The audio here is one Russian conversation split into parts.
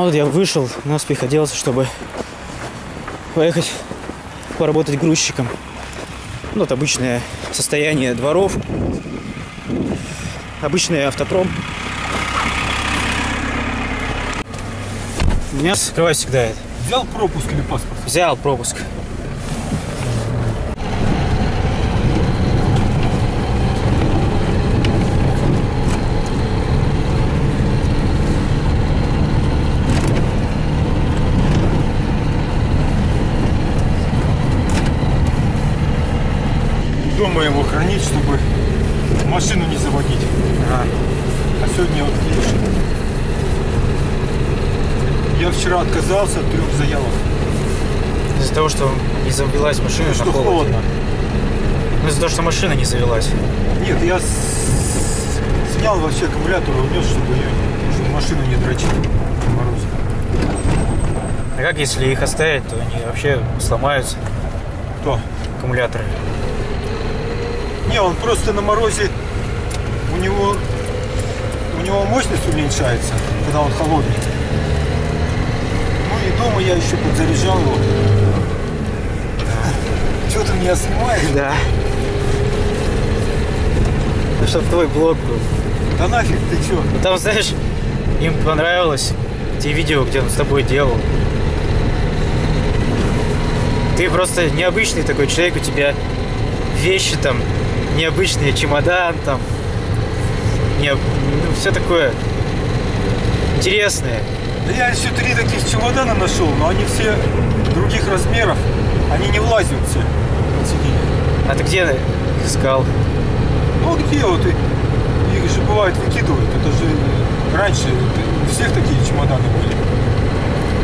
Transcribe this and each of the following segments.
Вот я вышел, наспех оделся, чтобы поехать поработать грузчиком. Ну, вот обычное состояние дворов. Обычный автопром. У меня скрывать всегда это. Взял пропуск или паспорт? Взял пропуск. Дома его хранить, чтобы машину не заводить. Ага. А сегодня вот видишь. Я вчера отказался от трех заявок. Из-за того, что не завелась машина Что холоде. холодно. Ну, из-за того, что машина не завелась. Нет, я с- снял вообще аккумулятор и унес, чтобы, ее, чтобы машину не дрочить на морозе. А как если их оставить, то они вообще сломаются, Кто? аккумуляторы. Не, он просто на морозе, у него, у него мощность уменьшается, когда он холодный. Ну и дома я еще подзаряжал его. Что ты меня снимаешь? Да. Ну, чтоб твой блог был. Да нафиг, ты что? Ну, Там, знаешь, им понравилось те видео, где он с тобой делал. Ты просто необычный такой человек, у тебя вещи там необычные, чемодан там, не, ну, все такое интересное. Да я еще три таких чемодана нашел, но они все других размеров. Они не влазят все. Сиденье. А ты где искал? Ну где вот их же бывает выкидывают. Это же раньше у всех такие чемоданы были.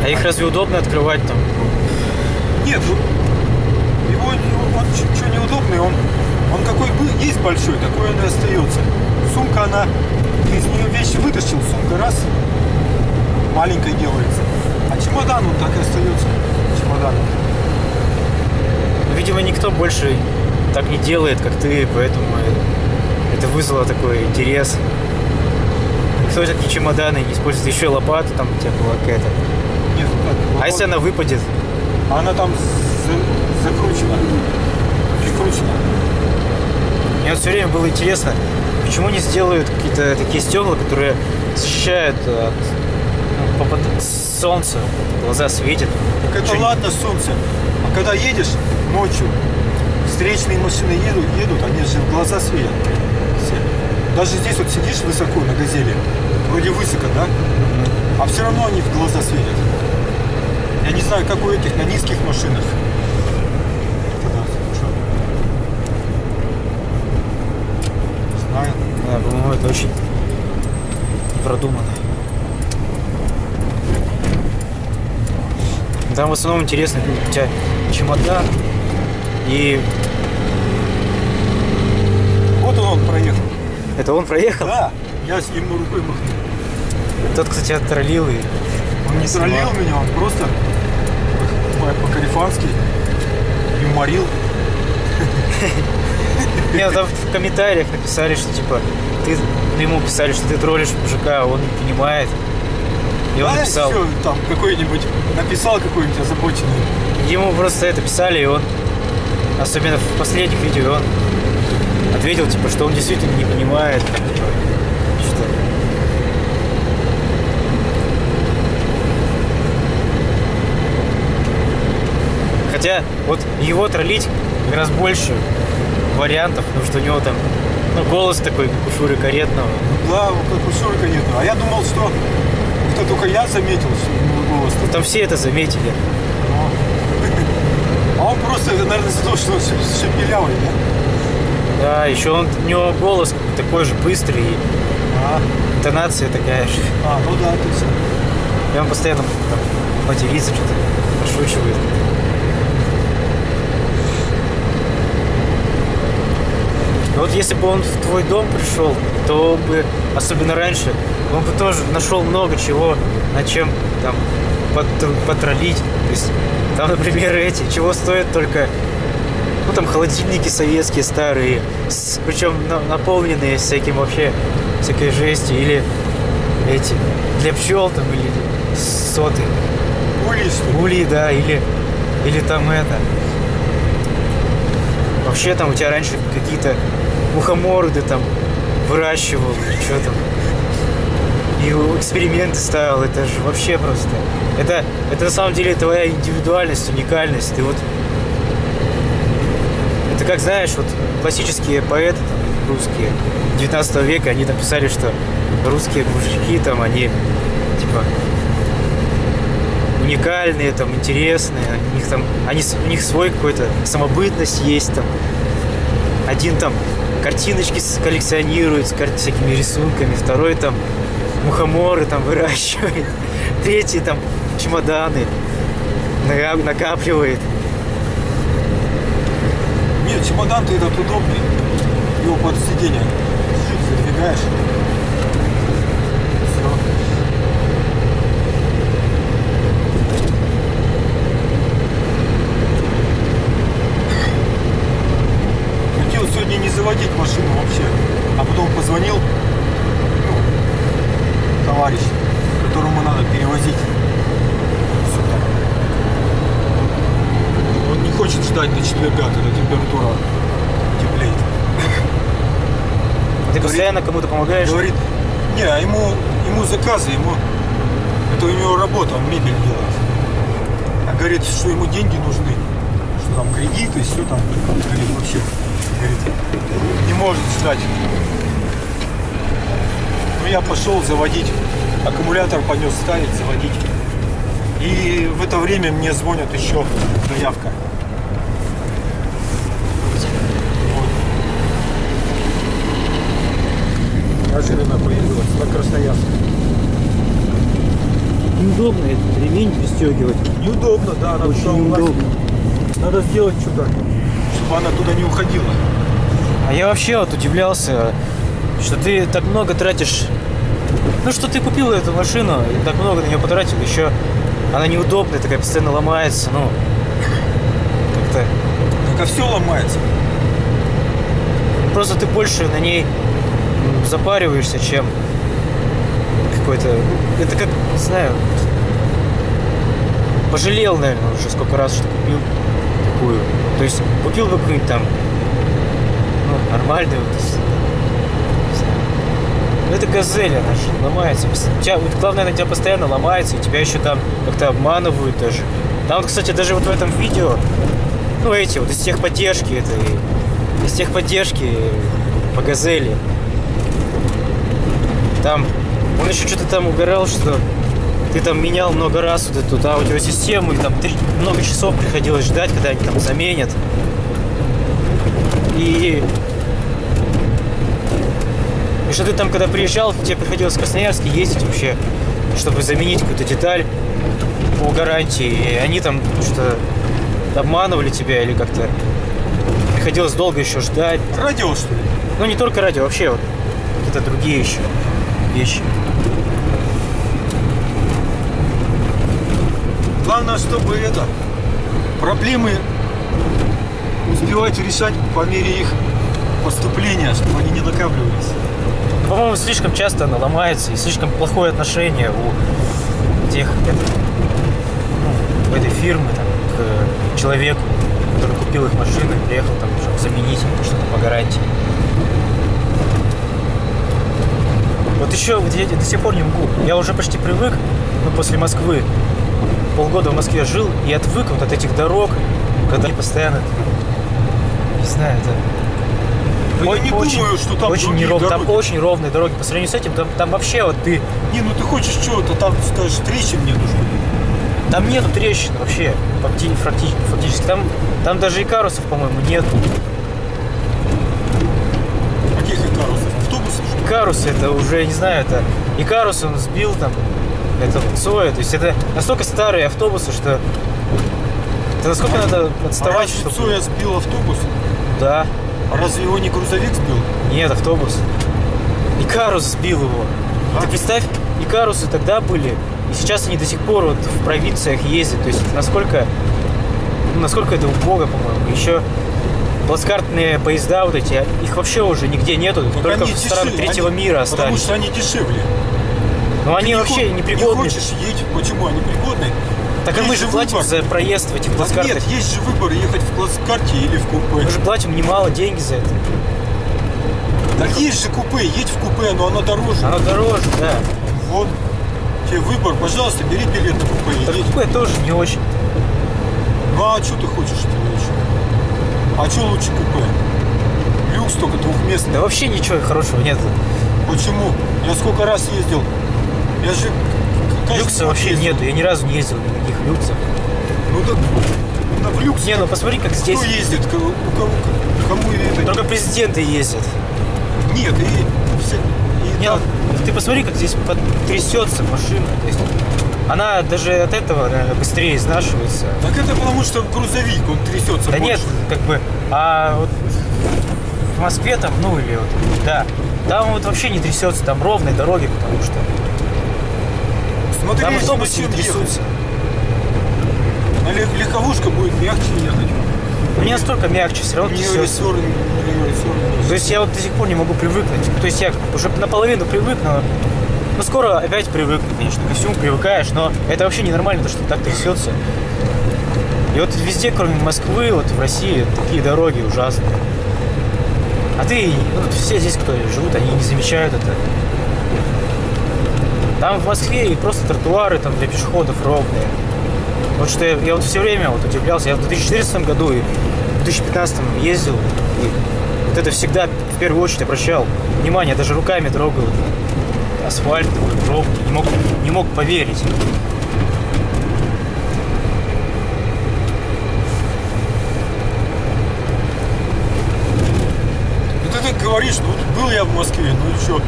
А их разве удобно открывать там? Нет, ну, его не- он что неудобный, он, он какой был, есть большой, такой он и остается. Сумка, она, ты из нее вещи вытащил, сумка раз, маленькой делается. А чемодан он так и остается чемоданом. Ну, Видимо, никто больше так не делает, как ты, поэтому это вызвало такой интерес. Никто такие чемоданы не использует. Еще лопата там у тебя была какая-то. Нет, ну так, А если она выпадет? она там за- закручена, прикручена. Мне вот все время было интересно, почему не сделают какие-то такие стекла, которые защищают от ну, попад- солнца, глаза светят. Так это Чё- ладно, солнце. А когда едешь ночью, встречные машины едут, едут, они же в глаза светят. Все. Даже здесь вот сидишь высоко на газели, вроде высоко, да? А все равно они в глаза светят. Я не знаю, как у этих на низких машинах. Тогда, что? Не по-моему, это очень продумано. Там в основном интересно, у тебя чемодан и Вот он, проехал. это он проехал? Да, я с ним рукой махнул. Тот, кстати, оттроллил и Он не Снимал. троллил меня, он просто по- по-карифански юморил. Не, ну там в комментариях написали, что типа ты ну, ему писали, что ты троллишь мужика, а он не понимает. И он А написал. там какой-нибудь, написал какой-нибудь озабоченный. Ему просто это писали, и он, особенно в последних видео, он ответил, типа, что он действительно не понимает. что Хотя вот его троллить как раз больше вариантов, потому что у него там ну, голос такой, как у Шуры Каретного. Да, вот как у Шурика нету. А я думал, что это только я заметил, что голос. Ну, Там все это заметили. А он просто, наверное, за то, что он шепелявый, да? Да, еще он, у него голос такой же быстрый, и А, интонация такая же. а ну да, точно. И он постоянно там, матерится, что-то пошучивает. Но вот если бы он в твой дом пришел, то бы, особенно раньше, он бы тоже нашел много чего, над чем там потр- потроллить. То есть там, например, эти, чего стоят только ну там холодильники советские старые, с- причем на- наполненные всяким вообще всякой жести или эти для пчел там или соты. Улей, что ли? Ули, да, или, или там это. Вообще там у тебя раньше какие-то мухоморы ты там выращивал, что там. И эксперименты ставил, это же вообще просто. Это, это на самом деле твоя индивидуальность, уникальность. Ты вот это как знаешь, вот классические поэты там, русские 19 века, они там писали, что русские мужики там, они типа уникальные, там, интересные, у них там, они, у них свой какой-то самобытность есть там. Один там картиночки коллекционирует с всякими рисунками, второй там мухоморы там выращивает, третий там чемоданы накапливает. Нет, чемодан-то этот удобный. Его под сиденье чуть задвигаешь. Все. Хотел заводить машину вообще, а потом позвонил ну, товарищ, которому надо перевозить сюда. Он не хочет ждать до четверга, когда температура теплеет. Ты постоянно кому-то помогаешь. Говорит, не, а ему, ему заказы, ему это у него работа, он мебель делает. А говорит, что ему деньги нужны, что там кредиты, все там, говорит, вообще, говорит, не может ждать. Ну я пошел заводить, аккумулятор понес ставить, заводить. И в это время мне звонят еще заявка. Неожиданно появилась на Красноярске. Неудобно этот ремень пристегивать. Неудобно, да, она Очень неудобно. Надо сделать что-то, чтобы она туда не уходила. А я вообще вот удивлялся, что ты так много тратишь. Ну, что ты купил эту машину и так много на нее потратил, еще она неудобная, такая постоянно ломается, ну, как-то Так а все ломается. Просто ты больше на ней запариваешься, чем какой-то... Это как, не знаю, пожалел, наверное, уже сколько раз, что купил такую. То есть купил бы какую-нибудь там, ну, нормальную, вот. Ну, это газель, она же ломается. Тебя- вот главное, она тебя постоянно ломается, и тебя еще там как-то обманывают даже. Там, кстати, даже вот в этом видео, ну, эти вот из техподдержки, это и- из техподдержки по газели. Там, он еще что-то там угорал, что ты там менял много раз вот эту аудиосистему, и там три- много часов приходилось ждать, когда они там заменят. И и что ты там, когда приезжал, тебе приходилось в Красноярске ездить вообще, чтобы заменить какую-то деталь по гарантии. И они там что-то обманывали тебя или как-то приходилось долго еще ждать. Радио, что ли? Ну, не только радио, вообще вот какие-то другие еще вещи. Главное, чтобы это проблемы успевать решать по мере их поступления, чтобы они не накапливались. По-моему, слишком часто она ломается, и слишком плохое отношение у тех, это, ну, этой фирмы там, к человеку, который купил их машину и приехал там, чтобы заменить что-то по гарантии. Вот еще, вот я до сих пор не могу. Я уже почти привык, ну, после Москвы. Полгода в Москве жил и отвык вот от этих дорог, когда постоянно, не знаю, это Но я не очень, думаю, что там очень неровно, там дороги. очень ровные дороги. По сравнению с этим, там, там вообще вот ты, Не, ну ты хочешь чего-то, там скажешь, трещин мне нужно. там нету трещин вообще, факти- факти- фактически. Там, там даже и карусов, по-моему, нету. Каких икарусов? Автобусов, что ли? Икарусы это уже, не знаю, это Икарус он сбил там, это Цоя. То есть это настолько старые автобусы, что это насколько надо А отставать, разве чтобы... Цоя сбил автобус? Да, А разве его не грузовик сбил? нет, автобус. Икарус сбил его. А? Ты представь, Икарусы тогда были, и сейчас они до сих пор вот в провинциях ездят. То есть насколько, ну, насколько это убого, по-моему. Еще плацкартные поезда вот эти, их вообще уже нигде нету, Так только в странах третьего они- мира Потому остались. что они дешевле. Но они Ты вообще непригодны. Не хочешь едь. Почему они пригодны? Так а Есть мы же платим выбор. за проезд в этих плацкартах. нет, есть же выбор ехать в плацкарте или в купе. Мы же платим немало деньги за это. Так есть же купе, едь в купе, но оно дороже. Оно дороже, да. Вот. Тебе выбор, пожалуйста, бери билет на купе и Так едь. купе тоже не очень. Ну а что ты хочешь тебе еще? А что лучше купе? Люкс только двухместный. Да вообще ничего хорошего нет. Почему? Я сколько раз ездил. Я же Люкса вообще ездил. нету. Я ни разу не ездил на никаких люксах. Ну так на в люкс Не, ну посмотри, как здесь. кто ездит? У кого, кому это? Только президенты ездят. Нет, и все. И Не, там- ну, ты посмотри, как здесь трясется машина. То есть она даже от этого наверное, быстрее изнашивается. Так это потому что грузовик, он трясется Да больше. нет, как бы, а вот в Москве там, ну или вот, да, там вот вообще не трясется, там ровные дороги, потому что Смотри, там если автобусы не трясутся. Лег- легковушка будет мягче ехать. Ну, не настолько мягче, все У равно трясется. рессор, у. То есть я вот до сих пор не могу привыкнуть. То есть я уже наполовину привык, но ну, скоро опять привыкну, конечно. Ко всему привыкаешь, но это вообще ненормально, то, что так трясется. И вот везде, кроме Москвы, вот в России, такие дороги ужасные. А ты, ну, все здесь, кто живут, они не замечают это. Там в Москве и просто тротуары там для пешеходов ровные. Вот что я, я вот все время вот удивлялся. Я в 2014 году и в 2015 ездил. И вот это всегда в первую очередь обращал внимание, даже руками трогал асфальт, ровный, не мог, не мог поверить. Ты говоришь, ну был я в Москве, ну и что?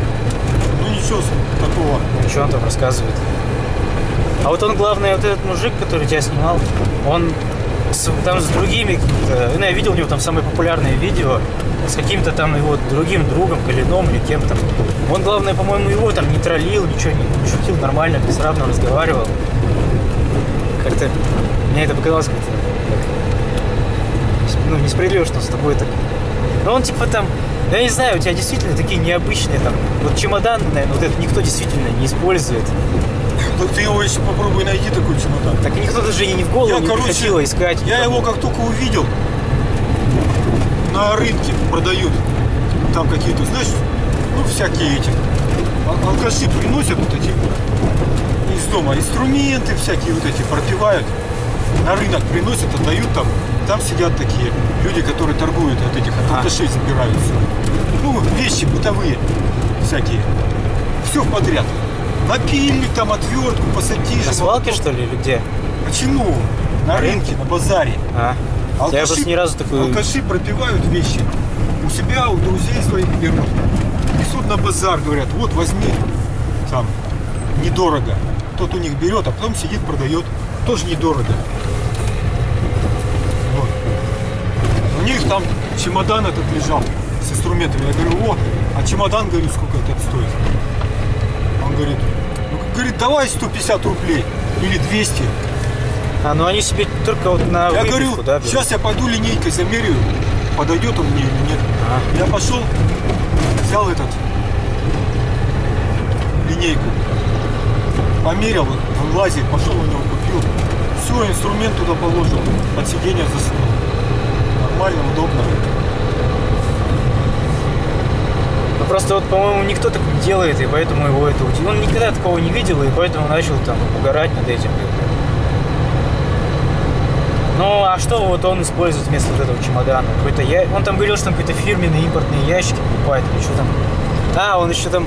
Ничего такого. Ну, что он там рассказывает? А вот он, главное, вот этот мужик, который тебя снимал, он с- там с другими. Ну, я видел у него там самое популярное видео с каким-то там его другим другом, Калином или кем-то. Он, главное, по-моему, его там не троллил, ничего не, не шутил, нормально, бесравно разговаривал. Как-то мне это показалось как-то как, ну, несправедливо, что с тобой так... Но он типа там, я не знаю, у тебя действительно такие необычные там... Вот чемодан, наверное, вот это никто действительно не использует. Так ты его еще попробуй найти такой чемодан. Так и никто даже и не в голову Я, не короче, приходило искать. Я его как только увидел, на рынке продают там какие-то, знаешь, ну всякие эти ал- алкаши приносят вот эти из дома инструменты всякие вот эти пропивают, на рынок приносят, отдают там, там сидят такие люди, которые торгуют от этих от А. алкашей забирают все. Ну, вещи бытовые всякие. Все подряд. Напильник, там, отвертку, пассатижи. На свалке, что ли, или где? Почему? На рынке, на базаре. А. Я просто ни разу такую... Алкаши пропивают вещи. У себя, у друзей своих берут. Несут на базар, говорят, вот возьми там недорого. Тот у них берет, а потом сидит, продает. Тоже недорого. Вот. У них там чемодан этот лежал с инструментами. Я говорю, о, а чемодан, говорю, сколько этот стоит? Он говорит, ну, говорит, давай 150 рублей или 200. А, ну они себе только вот на Я выпивку, говорю, да, сейчас я пойду линейкой замерю, подойдет он мне или нет. А. Я пошел, взял этот линейку, померил, он лазит, пошел у него купил. Все, инструмент туда положил, под сиденье засунул. Нормально, удобно. Ну, просто вот, по-моему, никто так не делает, и поэтому его это удивило. Он никогда такого не видел, и поэтому начал там угорать над этим. Ну, а что вот он использует вместо вот этого чемодана? Какой-то я... Он там говорил, что там какие-то фирменные импортные ящики покупает, или что там. А, он еще там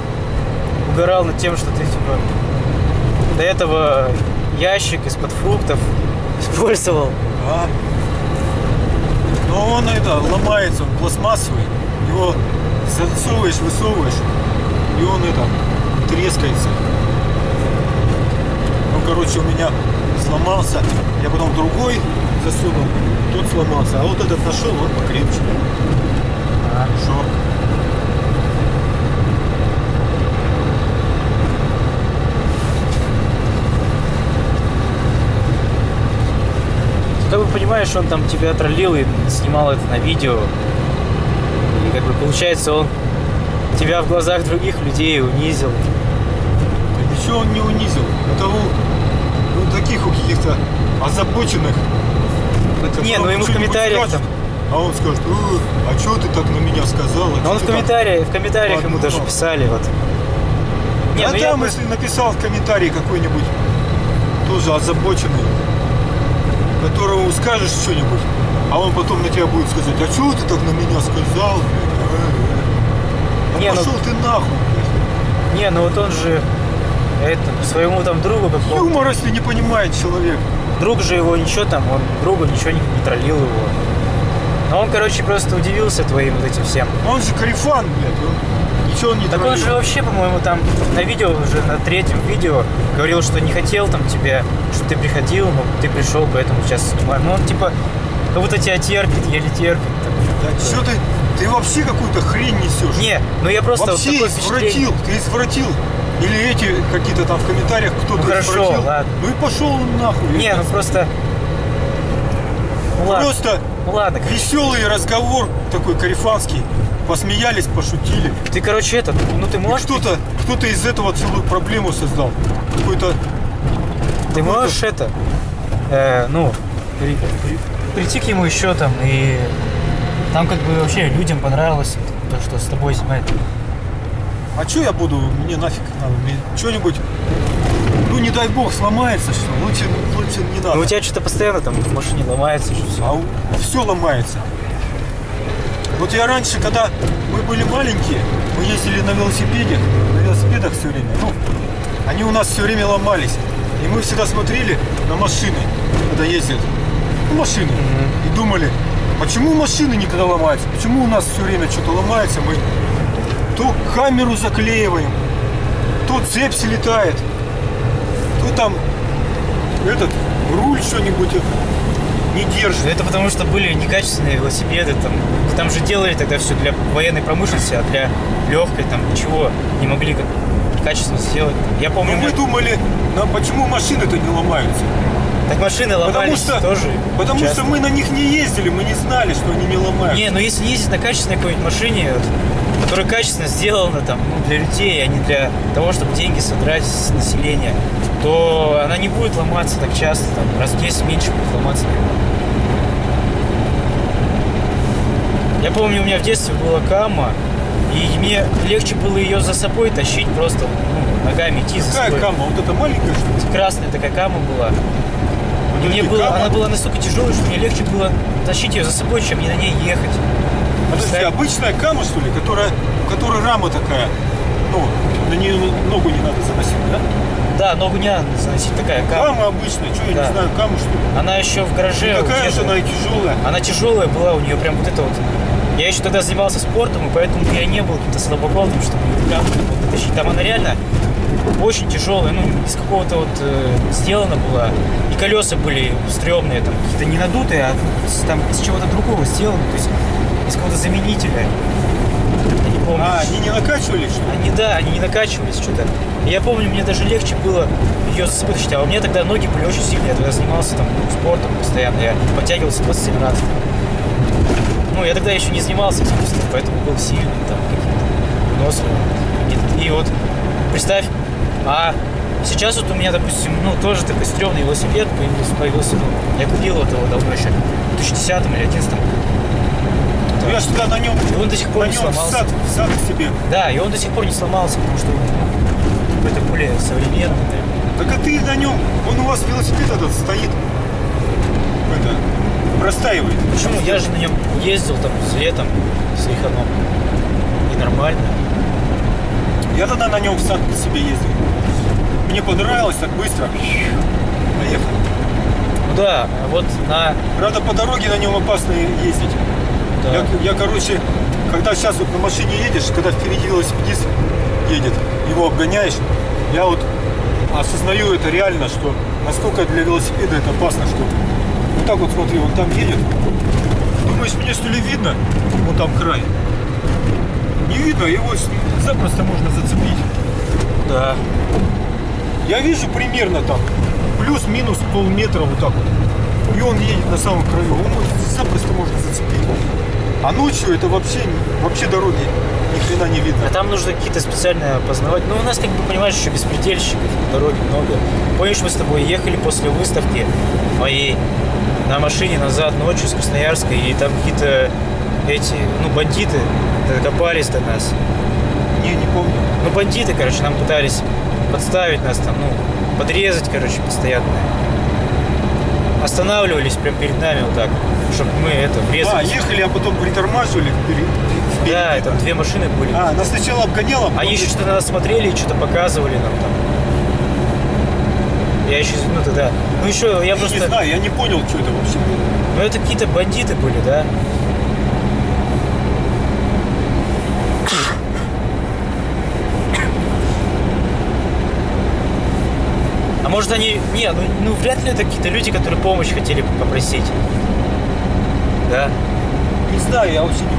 угорал над тем, что ты, типа, до этого ящик из-под фруктов использовал. А? Но он это ломается, он пластмассовый. Его засовываешь, высовываешь, и он это трескается. Ну, короче, у меня сломался. Я потом другой засунул, тот сломался. А вот этот нашел, он покрепче. Хорошо. Как бы понимаешь, он там тебя троллил и снимал это на видео. И как бы получается, он тебя в глазах других людей унизил. Да Ничего он не унизил. У того, ну, таких у каких-то озабоченных. это, Не, ну ему в комментариях там- А он скажет, «Э, а что ты так на меня сказал? А он в ты так?» комментариях, в комментариях ему Ладно, даже писали вот. Не, а ну я там, бы- если написал в комментарии какой-нибудь тоже озабоченный, которому скажешь что-нибудь, а он потом на тебя будет сказать, а что ты так на меня сказал? э». Не, А ну- пошел ты нахуй. Не, ну вот он же это, своему там другу, как он- Юмор, если не понимает человек. друг же его ничего там, он другу ничего не, не троллил его. Но он, короче, просто удивился твоим вот этим всем. Он же карифан, блядь, он ничего он не Так он троллил. же вообще, по-моему, там на видео, уже на третьем видео, говорил, что не хотел там тебя, что ты приходил, но ты пришел, поэтому сейчас снимаем. Ну он типа, как будто тебя терпит, еле терпит. Да что ты, ты вообще какую-то хрень несешь. Не, ну я просто вот Вообще впечатление. извратил, ты извратил. Или эти какие-то там в комментариях кто-то Ну хорошо, извратил. ладно. Ну и пошел он нахуй. Не, ну просто... Ну ладно, Просто ну ладно, короче. веселый разговор такой карифанский. Посмеялись, пошутили. Ты, короче, этот, ну ты можешь, кто-то, кто-то из этого целую проблему создал. Какой-то ты можешь это, э, ну, при- при- прийти к нему еще там и там как бы вообще людям понравилось то, что с тобой снимает. А что я буду, мне нафиг надо, мне что-нибудь, ну не дай бог сломается, что лучше, лучше не надо. Ну у тебя что-то постоянно там в машине ломается, что все. А все ломается. Вот я раньше, когда мы были маленькие, мы ездили на велосипеде, на велосипедах все время. Ну, они у нас все время ломались. И мы всегда смотрели на машины, когда ездят. Ну, машины. И думали, почему машины никогда ломаются? Почему у нас все время что-то ломается? Мы то камеру заклеиваем, то цепь слетает, то там этот руль что-нибудь не держит. Это потому что были некачественные велосипеды, там, там же делали тогда все для военной промышленности, а для легкой там ничего не могли как качественно сделать. Я помню, Но мы думали, на- почему машины-то не ломаются? так машины Потому ломались что, тоже. потому часто. что мы на них не ездили, мы не знали, что они не ломаются. Не, ну если ездить на качественной какой-нибудь машине, вот, которая качественно сделана там ну, для людей, а не для того, чтобы деньги содрать с населения, то она не будет ломаться так часто, там, раз в 10 меньше будет ломаться. Я помню, у меня в детстве была кама, и мне легче было ее за собой тащить просто ну, ногами идти за Какая собой. кама? Вот эта маленькая, что ли? Красная такая кама была. И мне Подожди, было, кама? она была настолько тяжелой, что мне легче было тащить ее за собой, чем мне на ней ехать. Подожди, Представь. обычная кама, что ли, которая, у которой рама такая, ну, на нее ногу не надо заносить, да? Да, ногу не надо заносить такая кама. Кама обычная, что я Да. не знаю, кама что? Она еще в гараже. у Какая же она тяжелая. Она тяжелая была, у нее прям вот это вот. Я еще тогда занимался спортом, и поэтому я не был каким-то слабополным, чтобы эту каму вот тащить. Там она реально очень тяжелая, ну, из какого-то вот э, сделана была. И колеса были стрёмные, там, какие-то не надутые, а там из чего-то другого сделаны, то есть из какого-то заменителя. Помню. А, они не накачивали, что ли? Они, да, они не накачивались что-то. Я помню, мне даже легче было ее тащить. А у меня тогда ноги были очень сильные. Я тогда занимался там спортом постоянно. Я подтягивался 27 раз. Ну, я тогда еще не занимался искусством, поэтому был сильным, там, каким-то выносливым. И, и вот, представь, а сейчас вот у меня, допустим, ну, тоже такой стрёмный велосипед появился, появился ну, я купил вот его давно еще, в 2010 или 2011 Ну, Я же тогда на нем, И он до сих пор на не нем в сломался. сад, сад к себе. Да, и он до сих пор не сломался, потому что какой-то более современный, наверное. Так а ты на нем, он у вас велосипед этот стоит, это, простаивает. Почему? Я же на нем ездил там с летом, с Иханом. И нормально. Я тогда на нем в сад к себе ездил. Мне понравилось так быстро. Поехал. Ну да, вот на... Правда, по дороге на нем опасно ездить. Да. Я, я, короче, когда сейчас вот на машине едешь, когда впереди велосипедист едет, его обгоняешь, я вот осознаю это реально, что насколько для велосипеда это опасно, что вот так вот смотри, он там едет. Думаешь, мне что ли видно? Вот там край. Не видно, его запросто можно зацепить. Да. Я вижу примерно там плюс-минус полметра вот так вот. И он едет на самом краю. Он запросто можно зацепить. А ночью это вообще, вообще дороги ни хрена не видно. А там нужно какие-то специально опознавать. Ну, у нас, как бы, понимаешь, еще беспредельщиков на дороге много. Помнишь, мы с тобой ехали после выставки моей на машине назад ночью с Красноярска, и там какие-то эти, ну, бандиты докопались до нас. Не, не помню. Ну, бандиты, короче, нам пытались подставить нас там, ну, подрезать, короче, постоянно. Останавливались прямо перед нами вот так, чтобы мы это А, врезались. ехали, а потом притормаживали вперед. да, там две машины были. А, нас сначала обгоняло, а потом- еще что-то на нас смотрели и что-то показывали нам там. Я еще, ну тогда, ну еще, я Я просто, не знаю, я не понял, что это вообще было. ну это какие-то бандиты были, да? А может они, не, ну, ну вряд ли это какие-то люди, которые помощь хотели попросить. Да? Не знаю, я вообще не.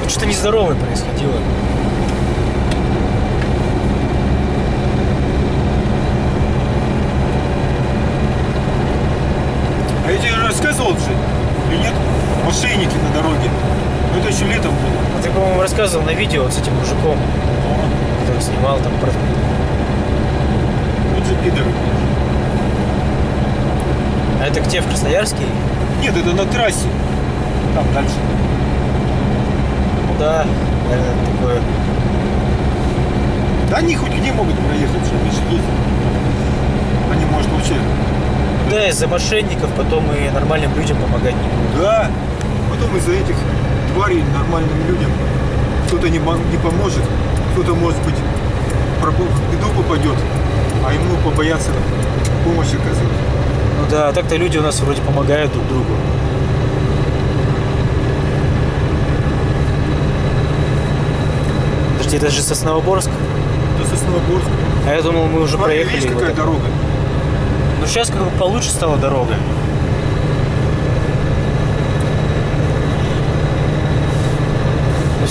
Вот что-то нездоровое происходило. А я тебе рассказывал же, или нет? Мошенники на дороге. Ну это еще летом было. А Ты, по-моему, рассказывал на видео вот с этим мужиком, который снимал там про... Вот же пидоры. А это где, в Красноярске? Нет, это на трассе. Там дальше. Ну да, наверное, такое... Да они хоть где могут проехать, что они же ездят. Они, может, вообще... Да, из-за мошенников потом и нормальным людям помогать не будут. Да. Потом из-за этих тварей нормальным людям кто-то не, не поможет, кто-то, может быть, в беду попадет, а ему побоятся помощь оказывать. Ну да, а так-то люди у нас вроде помогают друг другу. Подожди, это же Сосновоборск? Это Сосновоборск. А я думал, мы уже Смотри, проехали. видишь, вот какая это. дорога? Ну сейчас как бы получше стала дорога.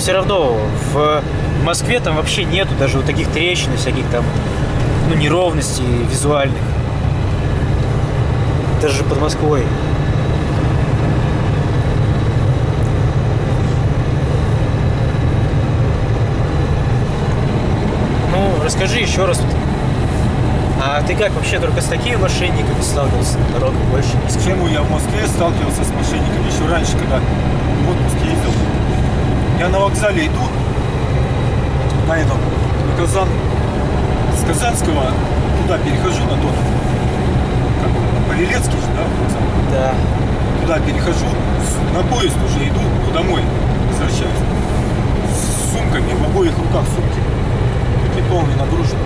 Все равно в Москве там вообще нету даже вот таких трещин всяких там ну, неровностей визуальных. Даже под Москвой. Ну, расскажи еще раз. А ты как вообще только с такими мошенниками сталкивался на дорогах больше с чем? Я в Москве сталкивался с мошенниками еще раньше, когда. Я на вокзале иду, на этом, на Казан, с Казанского туда перехожу на тот, как он, Павелецкий же, да, вокзал? Да. туда перехожу, на поезд уже иду, ну, домой возвращаюсь. С сумками, в обоих руках сумки. Такие полные нагружены.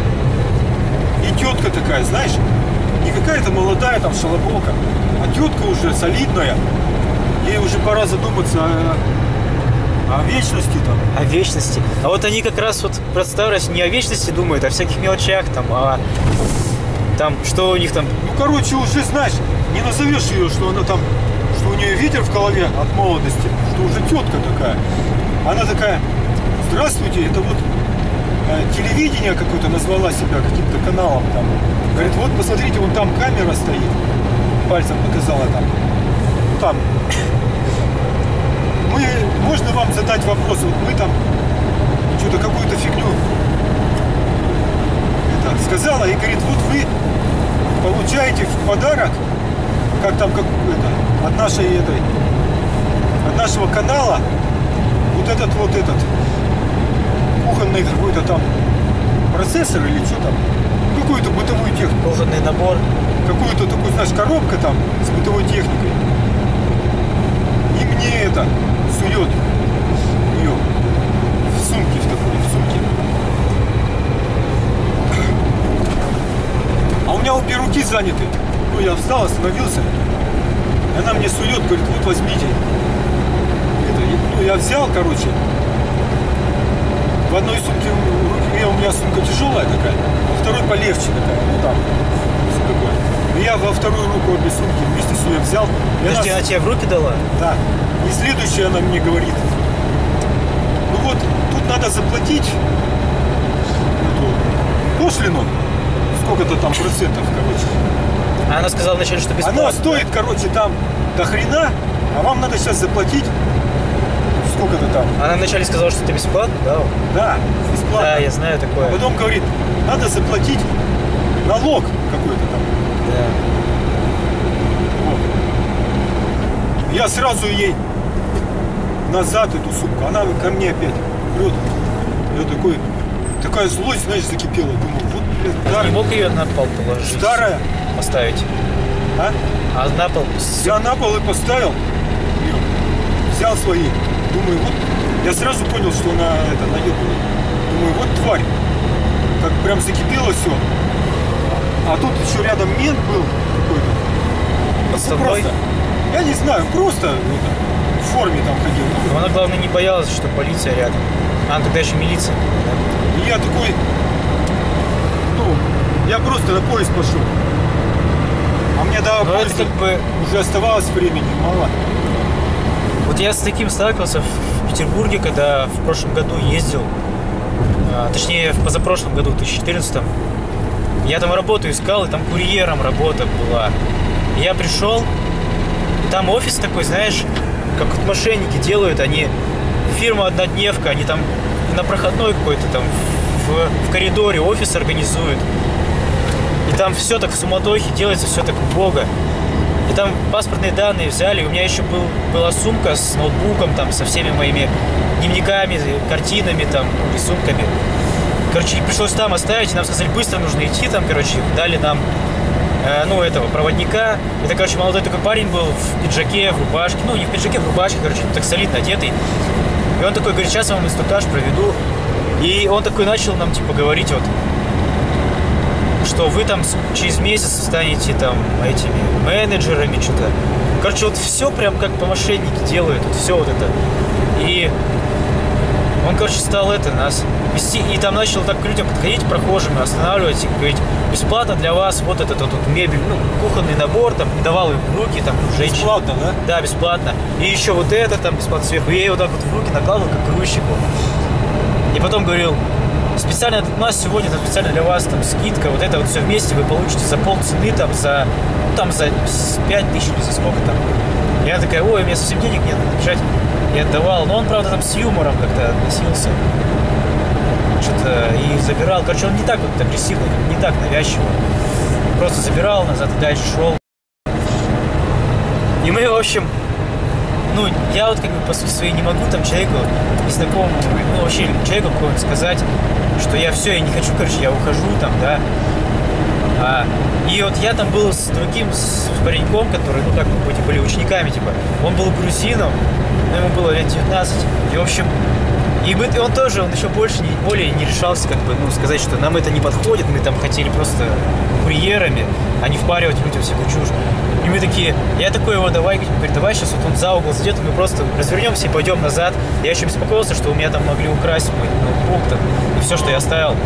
И тетка такая, знаешь, не какая-то молодая там шалоболка, а тетка уже солидная. Ей уже пора задуматься о, о вечности там. О вечности. А вот они как раз вот старость не о вечности думают, а о всяких мелочах там, а там, что у них там Ну, короче, уже, знаешь, не назовешь ее, что она там, что у нее ветер в голове от молодости, что уже тетка такая. Она такая, здравствуйте, это вот э, телевидение какое-то назвала себя каким-то каналом там. Говорит, вот посмотрите, вон там камера стоит. Пальцем показала там. Там. Мы, можно вам задать вопрос? Вот мы там что-то какую-то фигню это, сказала и говорит, вот вы получаете в подарок, как там, как это, от нашей этой, от нашего канала, вот этот вот этот кухонный какой-то там процессор или что там, какую-то бытовую технику, кухонный набор. какую-то такую, знаешь, коробка там с бытовой техникой. И мне это сует ее в сумке, в такой, в сумке. А у меня обе руки заняты. Ну, я встал, остановился. И она мне сует, говорит, вот возьмите. Это, ну, я взял, короче. В одной сумке в руке у меня сумка тяжелая такая, во второй полегче такая. Ну там, такое. И я во вторую руку обе сумки вместе с ней взял. И она Подожди, она тебе в руки дала? да. И следующее она мне говорит. Ну вот, тут надо заплатить пошлину. Сколько-то там процентов, короче. А она сказала вначале, что бесплатно. Она стоит, короче, там до хрена, а вам надо сейчас заплатить сколько-то там. Она вначале сказала, что это бесплатно, да? Да, бесплатно. Да, я знаю А такое. потом говорит, надо заплатить налог какой-то там. Да. Я сразу ей назад эту сумку, она ко мне опять прет. Я такой, такая злость, знаешь, закипела. Думаю, не мог ее на пол положить? старая, Поставить. а? А на пол... Я на пол и поставил, взял свои. Думаю, вот, я сразу понял, что она это наебала. Думаю, вот тварь. Как прям закипело все. А тут еще рядом мент был какой-то. Ну, Подставной? просто, я не знаю, просто в форме там ходил. Но она, главное, не боялась, что полиция рядом. А, тогда еще милиция. И я такой, ну, я просто на поезд пошел. А мне до Но это поезда как бы... уже оставалось времени мало. Вот я с таким сталкивался в Петербурге, когда в прошлом году ездил. А, точнее, в позапрошлом году, в 2014 Я там работу искал, и там курьером работа была. И я пришел, и там офис такой, знаешь, как вот мошенники делают, они фирма однодневка, они там на проходной какой-то там в, в коридоре офис организуют. Там все так в суматохе делается, все так убого. И там паспортные данные взяли. У меня еще был, была сумка с ноутбуком, там, со всеми моими дневниками, картинами, там, рисунками. Короче, пришлось там оставить. И нам сказали, быстро нужно идти там, короче. Дали нам, э, ну, этого, проводника. Это, короче, молодой такой парень был в пиджаке, в рубашке. Ну, не в пиджаке, в рубашке, короче, так солидно одетый. И он такой говорит, сейчас я вам инструктаж проведу. И он такой начал нам, типа, говорить вот, что вы там через месяц станете там этими менеджерами, что-то. Короче, вот все прям как по мошенники делают, вот все вот это. И он, короче, стал это нас вести, и там начал так к людям подходить, прохожим, останавливать и говорить, бесплатно для вас вот этот вот, тут мебель, ну, кухонный набор, там, давал им в руки, там, женщине. Бесплатно, да? Да, бесплатно. И еще вот это там бесплатно сверху. Я ее вот так вот в руки накладывал, как грузчику. И потом говорил, специально у нас сегодня там специально для вас там скидка, вот это вот все вместе вы получите за полцены, там за, ну, там за 5 тысяч или за сколько там. Она такая, ой, у меня совсем денег нет, бежать. Я отдавал, но он, правда, там с юмором как-то относился. Что-то и забирал. Короче, он не так вот агрессивно, не так навязчиво. Просто забирал назад и дальше шел. И мы, в общем, ну, я вот как бы по сути своей не могу там человеку незнакомому, ну, вообще человеку сказать, что я все, я не хочу, короче, я ухожу там, да. А, и вот я там был с другим, с пареньком, который, ну, как мы были учениками, типа, он был грузином, но ему было лет 19, и, в общем, и, он тоже, он еще больше, не, более не решался, как бы, ну, сказать, что нам это не подходит, мы там хотели просто курьерами, а не впаривать людям всякую чушь. И мы такие, я такой его, давай, говорит, давай сейчас вот он за угол зайдет, мы просто развернемся и пойдем назад. Я еще беспокоился, что у меня там могли украсть мой ноутбук там, и все, что я оставил.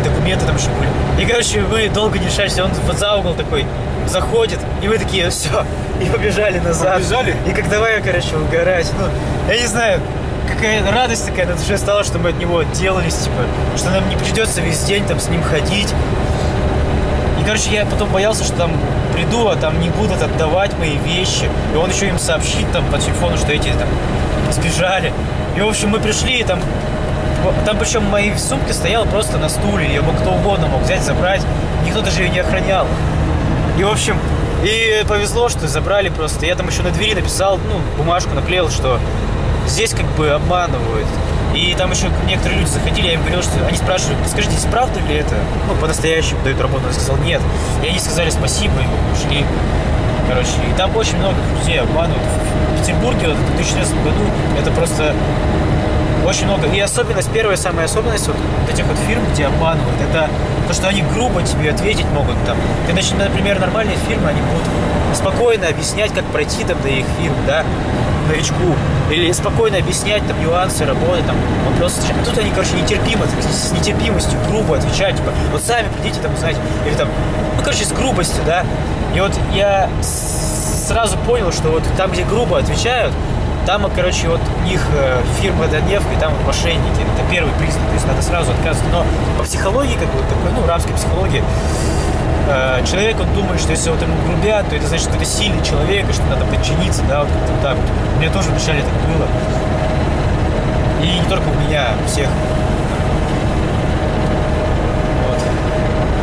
И документы там еще были. И, короче, мы долго не решались, он вот за угол такой заходит, и мы такие, все, и побежали назад. Побежали? И как давай, короче, угорать. Ну, я не знаю, какая радость такая на душе стала, что мы от него отделались, типа, что нам не придется весь день там с ним ходить. И, короче, я потом боялся, что там приду, а там не будут отдавать мои вещи. И он еще им сообщит там по телефону, что эти там сбежали. И, в общем, мы пришли, и там там причем мои сумки стояла просто на стуле, ее мог кто угодно мог взять, забрать, никто даже ее не охранял. И, в общем, и повезло, что забрали просто. Я там еще на двери написал, ну, бумажку наклеил, что здесь как бы обманывают. И там еще некоторые люди заходили, я им говорил, что они спрашивают, скажите, здесь правда ли это? Ну, по-настоящему дают работу. Я сказал, нет. И они сказали спасибо, и ушли. Короче, и там очень много людей обманывают. В Петербурге вот, в 2014 году это просто очень много. И особенность, первая самая особенность вот этих вот фирм, где обманывают, это то, что они грубо тебе ответить могут. Там. Ты, начнешь, например, нормальные фирмы, они будут спокойно объяснять, как пройти там до их фирм, да, новичку. Или спокойно объяснять там нюансы работы, там, вопросы. А тут они, короче, нетерпимо, с нетерпимостью грубо отвечают, типа, вот сами придите там узнать. Или там, ну, короче, с грубостью, да. И вот я сразу понял, что вот там, где грубо отвечают, там, короче, вот у них э, фирма Доневка, и там вот мошенники. Это первый признак, то есть надо сразу отказываться. Но по психологии, как бы, такой, ну, рабской психологии, э, человек, он думает, что если вот ему грубят, то это значит, что это сильный человек, и что надо подчиниться, да, вот как-то так. У меня тоже вначале так было. И не только у меня, у всех. Вот.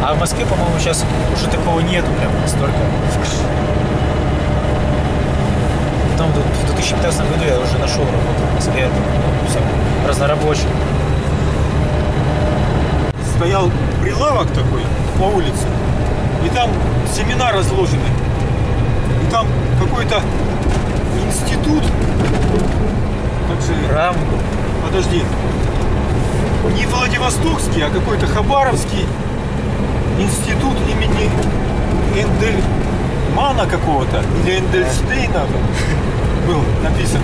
А в Москве, по-моему, сейчас уже такого нету прям настолько. Потом в 2015 году я уже нашел работу в Москве, ну, всем разнорабочим. стоял прилавок такой по улице, и там семена разложены. И там какой-то институт, как же, Рам, подожди, не Владивостокский, а какой-то Хабаровский институт имени Эндельмана какого-то, или Эндельштейна был написан.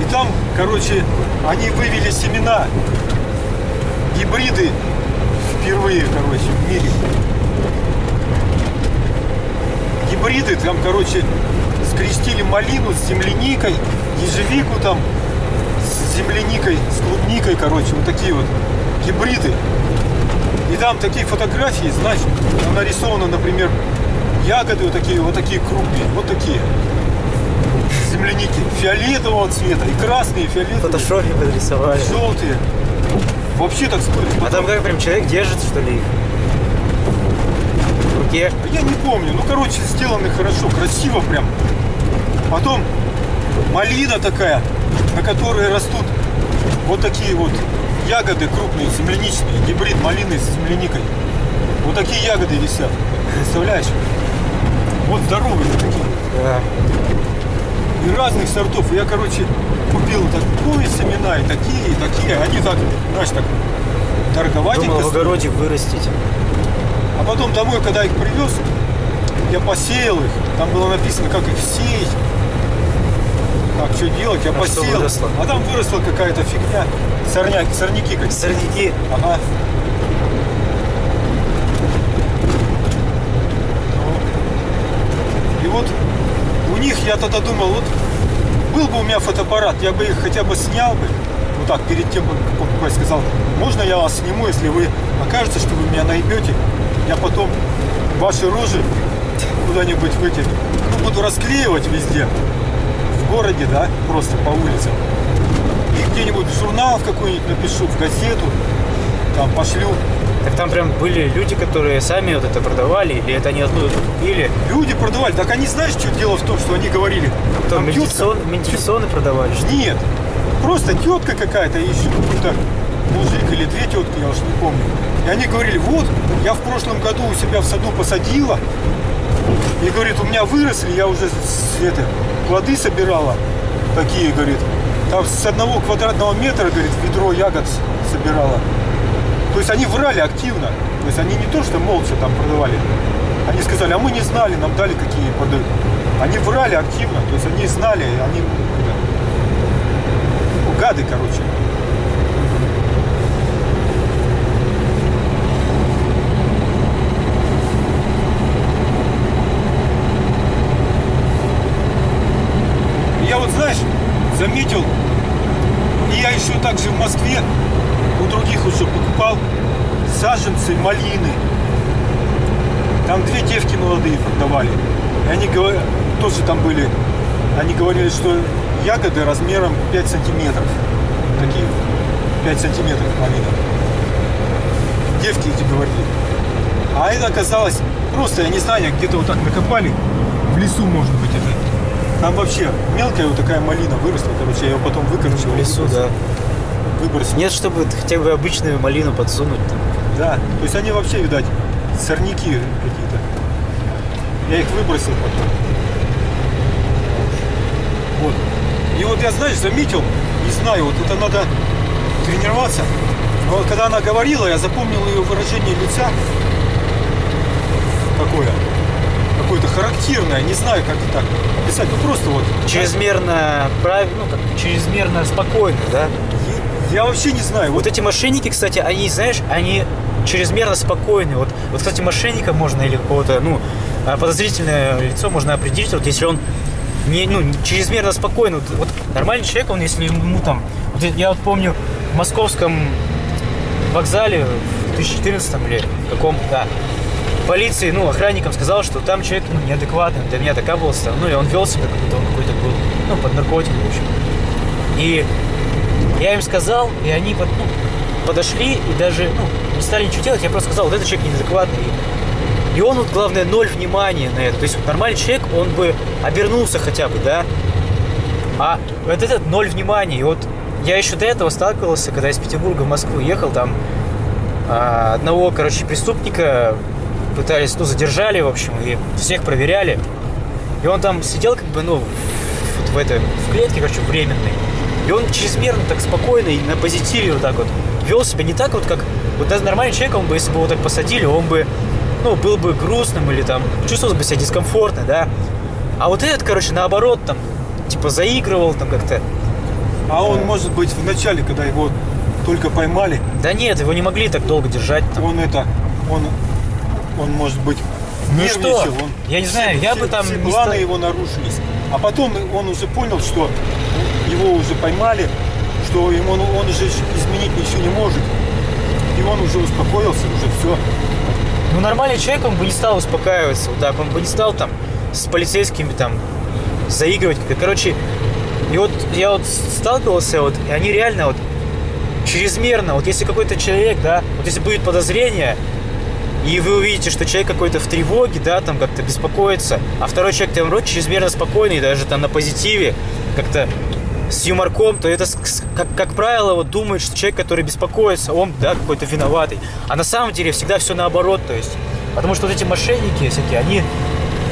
И там, короче, они вывели семена, гибриды впервые, короче, в мире. Гибриды, там, короче, скрестили малину с земляникой, ежевику там, с земляникой, с клубникой, короче, вот такие вот гибриды. И там такие фотографии, значит, там нарисовано, например, ягоды вот такие, вот такие крупные, вот такие. Земляники фиолетового цвета, и красные, и фиолетовые, фотошопе подрисовали. желтые. Вообще так смотрит. А там как прям человек держит, что ли, их? Руке. Я не помню. Ну, короче, сделаны хорошо, красиво прям. Потом малина такая, на которой растут вот такие вот ягоды крупные, земляничные, гибрид малины с земляникой. Вот такие ягоды висят. Представляешь? Вот здоровые такие. Да. И разных сортов. Я, короче, купил такие семена, и такие, и такие. Они так, знаешь, так торговатенько Думал в огороде вырастить. А потом домой, когда их привез, я посеял их. Там было написано, как их сеять. Как что делать, я А посеял. А там выросла какая-то фигня. Сорняки, сорняки какие-то. Сорняки. Ага. И вот у них я тогда думал, вот был бы у меня фотоаппарат, я бы их хотя бы снял бы. Вот так, перед тем, как покупать, сказал, можно я вас сниму, если вы окажется, что вы меня найдете, я потом ваши рожи куда-нибудь в эти, ну, буду расклеивать везде, в городе, да, просто по улицам. И где-нибудь в журнал какой-нибудь напишу, в газету, там пошлю. Так там прям были люди, которые сами вот это продавали, или это они откуда-то купили. Люди продавали. Так они, знаешь, что дело в том, что они говорили? Там Там медитационно продавали, что? Нет. Просто тетка какая-то еще какой-то мужик или две тетки, я уж не помню. И они говорили, вот, я в прошлом году у себя в саду посадила. И говорит, у меня выросли, я уже это, плоды собирала. Такие, говорит. Там с одного квадратного метра, говорит, ведро ягод собирала. То есть они врали активно. То есть они не то, что молча там продавали. Они сказали, а мы не знали, нам дали какие продают. Они врали активно. То есть они знали, они ну, гады, короче. И Я вот, знаешь, заметил, и я еще также в Москве у других уже покупал саженцы малины. Там две девки молодые продавали. И они говор- тоже там были. Они говорили, что ягоды размером 5 сантиметров. Такие 5 сантиметров малина. Девки эти говорили. А это оказалось просто, я не знаю, где-то вот так накопали. В лесу, может быть, это. Там вообще мелкая вот такая малина выросла. Короче, я ее потом выкорчил. В лесу, да. Выбросил. Нет, чтобы хотя бы обычную малину подсунуть там. Да, то есть они вообще, видать, сорняки какие-то. Я их выбросил потом. Вот. И вот я, знаешь, заметил, не знаю, вот это надо тренироваться. Но вот когда она говорила, я запомнил ее выражение лица. Какое? Какое-то характерное, не знаю, как это так описать. Ну просто вот. Чрезмерно правильно, ну как, чрезмерно спокойно, да? Я, я вообще не знаю. Вот эти мошенники, кстати, они, знаешь, они чрезмерно спокойны. Вот, вот кстати, мошенника можно или какого-то, ну, а, подозрительное лицо можно определить, вот если он не, ну, чрезмерно спокойно. Вот, вот нормальный человек, он, если ему там... Вот я вот помню, в московском вокзале в 2014 или каком, да, полиции, ну, охранникам сказал, что там человек ну, неадекватный. Для меня странно. Ну, и он вел себя, как будто он какой-то был, ну, под наркотиком, в общем. И я им сказал, и они под, ну, подошли и даже ну, не стали ничего делать. Я просто сказал, вот этот человек неадекватный. И он, вот, главное, ноль внимания на это. То есть вот, нормальный человек, он бы обернулся хотя бы, да? А вот этот ноль внимания. И вот я еще до этого сталкивался, когда из Петербурга в Москву ехал, там а, одного, короче, преступника пытались, ну, задержали, в общем, и всех проверяли. И он там сидел, как бы, ну, вот в этой, в клетке, короче, временной. И он чрезмерно так спокойно и на позитиве вот так вот вел себя не так вот, как вот даже нормальный человек, он бы, если бы его так посадили, он бы, ну, был бы грустным или там чувствовал бы себя дискомфортно, да. А вот этот, короче, наоборот, там, типа, заигрывал там как-то. А он, может быть, в начале, когда его только поймали, Да нет, его не могли так долго держать. Там. он это, он, он может быть, Ну что? Он, Я не знаю, я бы там все планы ста- его нарушились. А потом он уже понял, что его уже поймали, что ему он, он уже изменить ничего не может. И он уже успокоился, уже все. Ну, нормальный человек, он бы не стал успокаиваться вот так, он бы не стал там с полицейскими там заигрывать. Короче, и вот я вот сталкивался, вот, и они реально вот чрезмерно, вот если какой-то человек, да, вот если будет подозрение, и вы увидите, что человек какой-то в тревоге, да, там как-то беспокоится, а второй человек, наоборот, чрезмерно спокойный, даже там на позитиве, как-то с юморком, то это, как, как правило, вот думает, что человек, который беспокоится, он, да, какой-то виноватый. А на самом деле всегда все наоборот, то есть. Потому что вот эти мошенники всякие, они,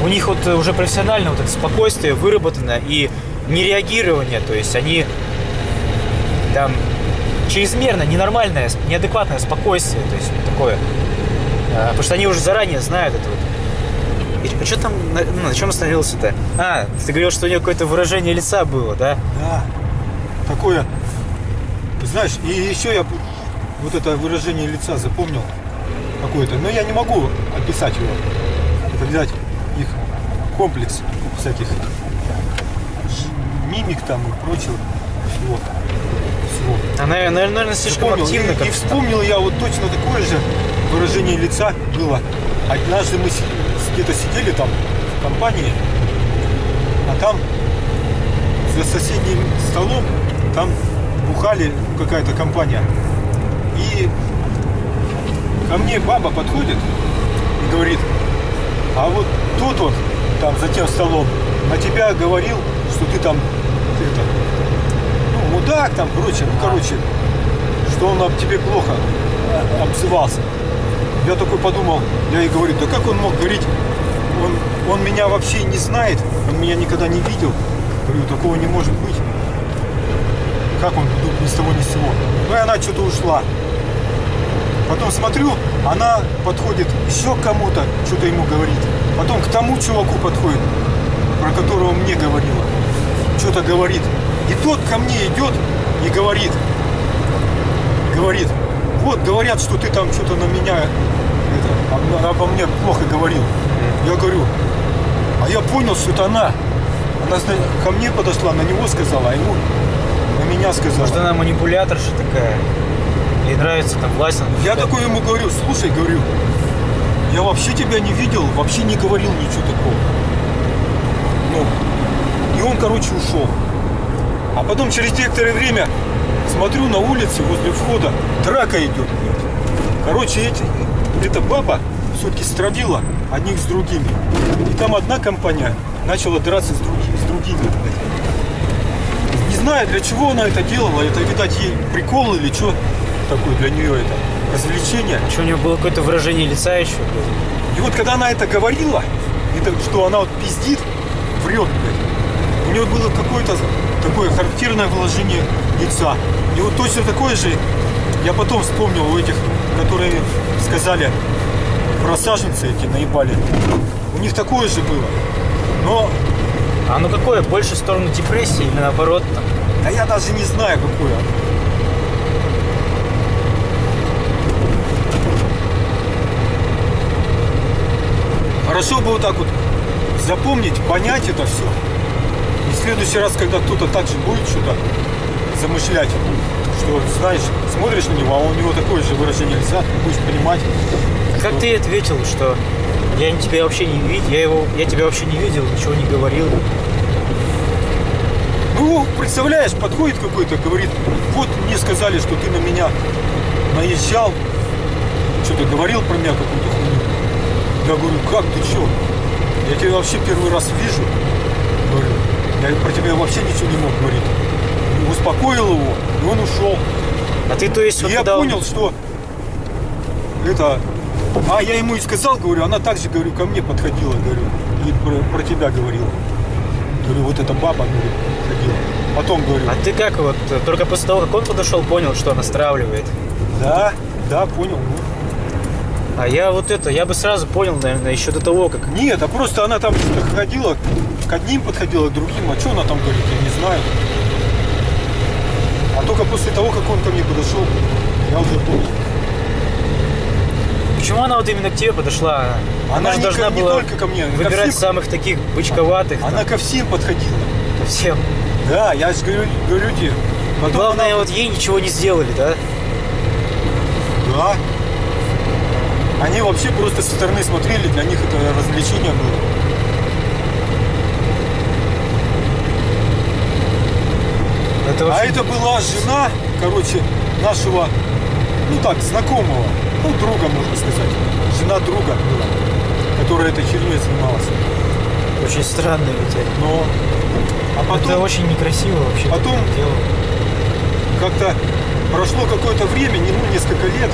у них вот уже профессионально вот это спокойствие выработано и нереагирование, то есть они там чрезмерно, ненормальное, неадекватное спокойствие, то есть такое. А, потому что они уже заранее знают это вот. И что там, на, ну, на чем остановился-то? А, ты говорил, что у него какое-то выражение лица было, да? Да. Такое, знаешь, и еще я вот это выражение лица запомнил какое-то, но я не могу описать его. Это взять их комплекс всяких мимик там и прочего всего. всего. Она, наверное, слишком Вспомнил. активно и, и вспомнил я вот точно такое же выражение лица было. Однажды мы где-то сидели там в компании, а там за соседним столом там бухали какая-то компания. И ко мне баба подходит и говорит, а вот тот вот там за тем столом на тебя говорил, что ты там ты это, ну, мудак там, короче, ну, короче, что он об тебе плохо обзывался. Я такой подумал, я ей говорю, да как он мог говорить, он, он меня вообще не знает, он меня никогда не видел. Говорю, такого не может быть. Как он вдруг ни с того ни с сего. Ну и она что-то ушла. Потом смотрю, она подходит еще кому-то, что-то ему говорит. Потом к тому чуваку подходит, про которого мне говорила. Что-то говорит. И тот ко мне идет и говорит, говорит, вот говорят, что ты там что-то на меня, это, обо- мне плохо говорил. Я говорю, а я понял, что это она. Она ко мне подошла, на него сказала, а ему на меня сказала. Может, она манипуляторша такая. Ей нравится там власть. Я такой ему говорю, слушай, говорю, я вообще тебя не видел, вообще не говорил ничего такого. Ну, и он, короче, ушел. А потом через некоторое время смотрю на улице возле входа, драка идет. Короче, эти, эта баба все-таки стравила одних с другими. И там одна компания начала драться с, други- с другими. Не знаю, для чего она это делала. Это, видать, ей прикол или что такое для нее это развлечение. Что у нее было какое-то выражение лица еще? И вот когда она это говорила, это, что она вот пиздит, врет, блядь, у нее было какое-то такое характерное выражение лица. И вот точно такое же я потом вспомнил у этих, которые сказали про саженцы эти наебали. У них такое же было. Но А ну какое? Больше в сторону депрессии или наоборот там? да я даже не знаю, какое. Хорошо бы вот так вот запомнить, понять это все. В следующий раз, когда кто-то так же будет что-то замышлять, что, знаешь, смотришь на него, а у него такое же выражение лица, будешь понимать. Как ты ответил, что Я тебя вообще не видел, я его, я тебя вообще не видел, ничего не говорил. Ну, представляешь, подходит какой-то, говорит, вот мне сказали, что ты на меня наезжал, что-то говорил про меня какую-то хуйню. Я говорю, как ты что? Я тебя вообще первый раз вижу. Я про тебя вообще ничего не мог говорить. Успокоил его, и он ушел. А ты, то есть, вот я когда он- понял, что это... А я ему и сказал, говорю, она также, говорю, ко мне подходила, говорю, и про, про тебя говорила. Говорю, вот эта баба, говорю, ходила. Потом говорю, А ты как вот, только после того, как он подошел, понял, что она стравливает? да, да, понял. А я вот это, я бы сразу понял, наверное, еще до того, как... Нет, а просто она там ходила, к одним подходила, к другим. А что она там говорит, я не знаю. А только после того, как он ко мне подошел, я уже понял. Почему она вот именно к тебе подошла? Она же не должна ко- не была только ко мне, ко выбирать всем. самых таких бычковатых, там, Она ко всем подходила. ко всем. Да, я же говорю, говорю тебе. И Потом главное, она- вот ей ничего не сделали, да? Да. Они вообще просто со стороны смотрели, для них это развлечение было. Это А вообще- это была жена, короче, нашего, ну так, знакомого, ну друга, можно сказать. Жена друга была, которая этой херней занималась. очень странно ведь. это. Но, а Это потом очень некрасиво вообще. Потом- как-то прошло какое-то время, не- ну, несколько лет,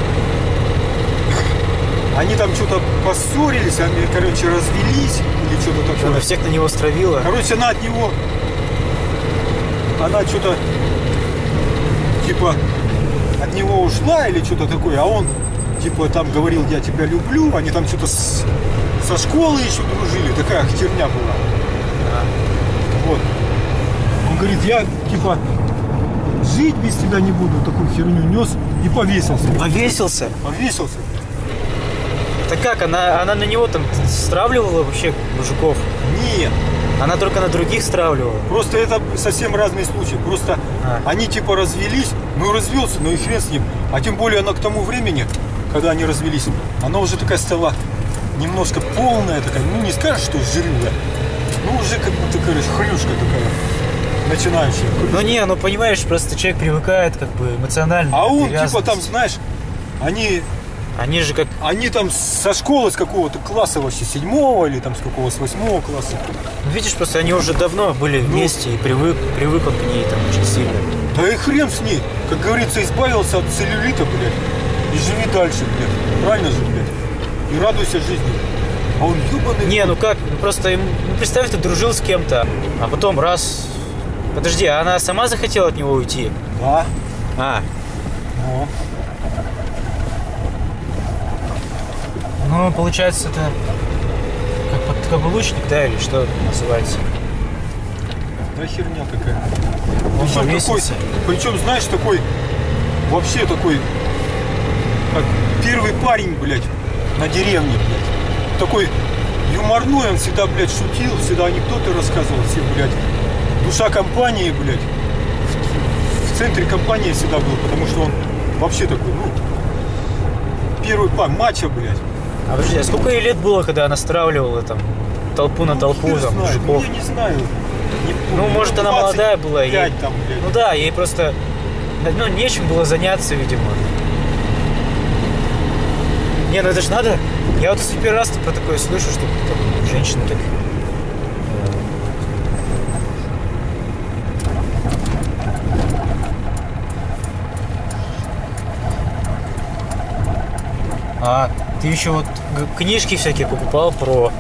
они там что-то поссорились, они, короче, развелись или что-то Что, такое. Она всех на него стравила. Короче, она от него, она что-то, типа, от него ушла или что-то такое, а он, типа, там говорил, я тебя люблю, они там что-то с- со школы еще дружили, такая херня была. Вот. Он говорит, я, типа, жить без тебя не буду, такую херню нес и повесился. Повесился? Повесился. Так как, она, она на него там стравливала вообще мужиков? Нет, Она только на других стравливала? Просто это совсем разные случаи. Просто А. они типа развелись, ну развелся, ну и хрен с ним. А тем более она к тому времени, когда они развелись, она уже такая стала немножко полная такая, ну не скажешь, что жирная, ну уже как будто, короче, хрюшка такая, начинающая. Ну не, ну понимаешь, просто человек привыкает как бы эмоционально. А он типа там, знаешь, они, Они же как... они там со школы, с какого-то класса вообще, седьмого или там с какого, с восьмого класса. ну, Видишь, просто они уже давно были Ну. вместе и привык, привык он к ней там очень сильно. Да и хрен с ней. Как говорится, избавился от целлюлита, блядь. И живи дальше, блядь. Правильно же, блядь. И радуйся жизни. А он ебаный. Не, ну как, ну просто им, ну представь, ты дружил с кем-то, а потом раз... Подожди, а она сама захотела от него уйти? Да. А, Ну. Ну получается это как подкаблучник, да, или что называется? Да херня такая. Он Причем такой, причем, знаешь, такой, вообще такой, как первый парень, блядь, на деревне, блядь. Такой юморной, он всегда, блядь, шутил, всегда анекдоты рассказывал, все, блядь. Душа компании, блядь. В, в центре компании всегда был, потому что он вообще такой, ну, первый парень, мачо, блядь. А подожди, а сколько ей лет было, когда она стравливала там толпу на толпу, Хер там, ну, мужиков? я не знаю. Не Ну, может, она молодая была, ей- 25 там, блядь. Ну да, ей просто, ну, нечем было заняться, видимо. Не, ну это же надо. Я вот если первый раз про такое слышу, что там, женщины так... А ты еще вот книжки всякие покупал про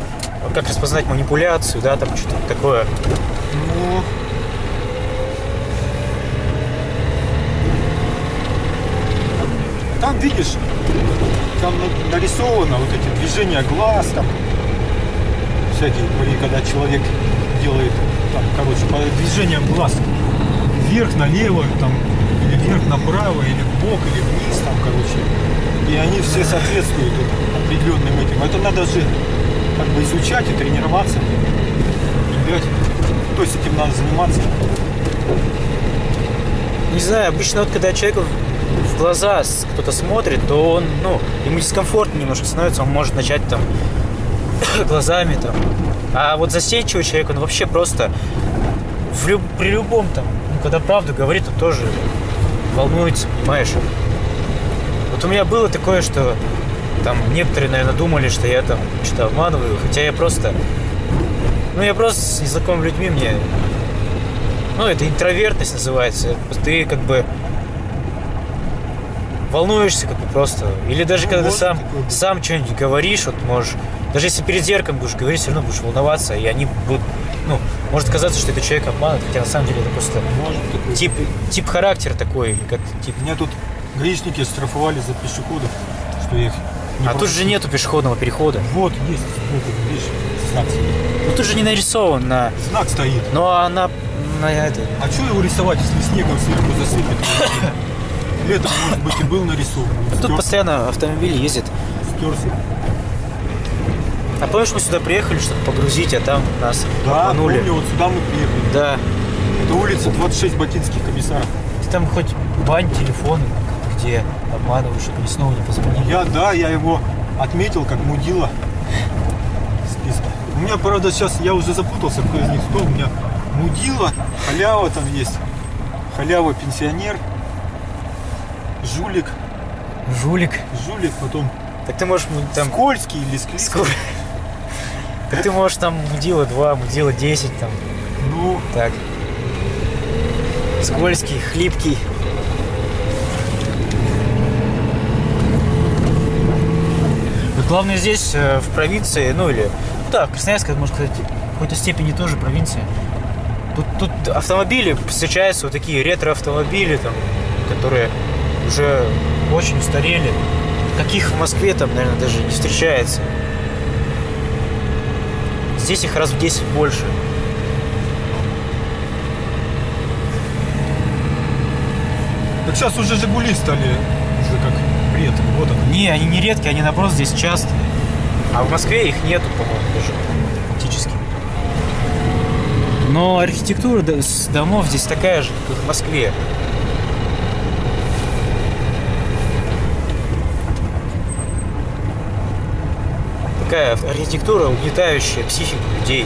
как распознать манипуляцию, да, там что-то такое. Ну, Там видишь, там на- нарисовано вот эти движения глаз, там всякие, когда человек делает, там, короче, по движениям глаз вверх налево, там, или вверх направо, или в бок, или вниз, там, короче. И они все соответствуют определенным этим. Это надо же как бы изучать и тренироваться. Блядь, То есть этим надо заниматься. Не знаю, обычно вот когда человеку в глаза кто-то смотрит, то он, ну, ему дискомфортно немножко становится, он может начать там глазами там. А вот застенчивый человек, он вообще просто в люб- при любом там, ну, когда правду говорит, он тоже волнуется, понимаешь? Вот у меня было такое, что там некоторые, наверное, думали, что я там что-то обманываю, хотя я просто, ну, я просто с незнакомыми людьми мне, ну, это интровертность называется. Ты как бы волнуешься как бы просто. Или даже Ну, когда ты сам, быть. сам что-нибудь говоришь, вот можешь, даже если перед зеркалом будешь говорить, все равно будешь волноваться, и они будут, ну, может казаться, что это человек обманывает, хотя на самом деле это просто Может тип, тип характера такой, как тип. Меня тут гаишники штрафовали за пешеходов, что их не А тут же нету пешеходного перехода. Вот, есть, сбоку, видишь, знак стоит. Ну тут же не нарисован на. Знак стоит. Но она на это. А что его рисовать, если снегом сверху засыпет? Летом, может быть, и был нарисован. Тут Стер- постоянно автомобили ездят. стерся. А помнишь, мы сюда приехали, чтобы погрузить, а там нас Да, обманули? помню, вот сюда мы приехали. Да. Это улица 26 Бакинских комиссаров. Ты там хоть бань телефон, где обманываешь, чтобы мне снова не позвонили. Я, да, я его отметил как мудила списка. У меня, правда, сейчас я уже запутался, кто из них кто. У меня мудила, халява там есть. Халява пенсионер, жулик, Жулик. жулик, потом Так ты можешь там... скользкий или склизкий. Сколько? Так ты можешь там мудила 2, мудила 10, там, Ну, так. Скользкий, хлипкий. Главное здесь, э, в провинции, ну или... Ну да, Красноярск, можно сказать, в какой-то степени тоже провинция. Тут, тут автомобили встречаются, вот такие ретро-автомобили, там, которые уже очень устарели. Каких в Москве там, наверное, даже не встречается. Здесь их раз в 10 больше. так сейчас уже Жигули стали уже как бред. Вот он. Не, они не редкие, они наоборот здесь частые. А в Москве их нету, по-моему, даже фактически. Но архитектура домов здесь такая же, как и в Москве. Такая архитектура, угнетающая психику людей.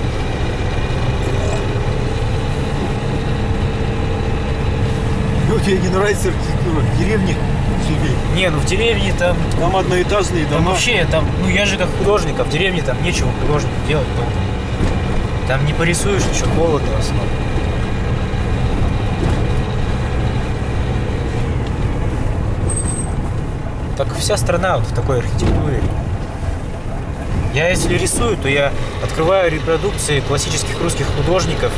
Вот тебе не нравится архитектура в деревне живи. Не, ну в деревне там Там одноэтажные Там дома. вообще, там, ну я же как художник, а в деревне там нечего художнику делать. толком. Там не порисуешь, еще холодно в основном. Так вся страна вот в такой архитектуре. Я если рисую, то я открываю репродукции классических русских художников